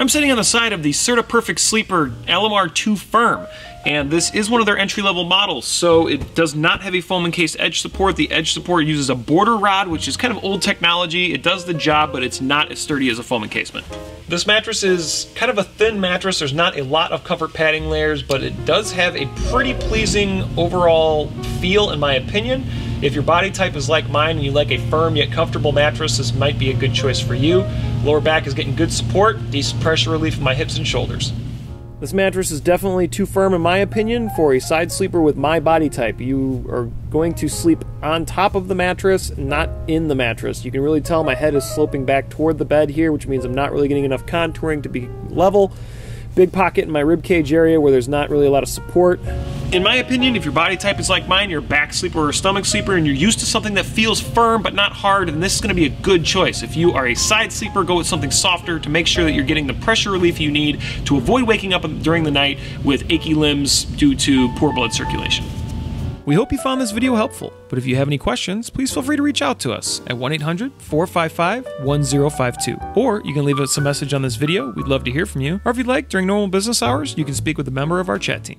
I'm sitting on the side of the Serta Perfect Sleeper Alimar 2 Firm, and this is one of their entry-level models, so it does not have a foam encased edge support. The edge support uses a border rod, which is kind of old technology. It does the job, but it's not as sturdy as a foam encasement. This mattress is kind of a thin mattress. There's not a lot of comfort padding layers, but it does have a pretty pleasing overall feel, in my opinion. If your body type is like mine and you like a firm yet comfortable mattress, this might be a good choice for you. Lower back is getting good support, decent pressure relief in my hips and shoulders. This mattress is definitely too firm, in my opinion, for a side sleeper with my body type. You are going to sleep on top of the mattress, not in the mattress. You can really tell my head is sloping back toward the bed here, which means I'm not really getting enough contouring to be level. Big pocket in my rib cage area where there's not really a lot of support. In my opinion, if your body type is like mine, you're a back sleeper or a stomach sleeper, and you're used to something that feels firm but not hard, then this is going to be a good choice. If you are a side sleeper, go with something softer to make sure that you're getting the pressure relief you need to avoid waking up during the night with achy limbs due to poor blood circulation. We hope you found this video helpful, but if you have any questions, please feel free to reach out to us at 1 800 455 1052. Or you can leave us a message on this video, we'd love to hear from you. Or if you'd like, during normal business hours, you can speak with a member of our chat team.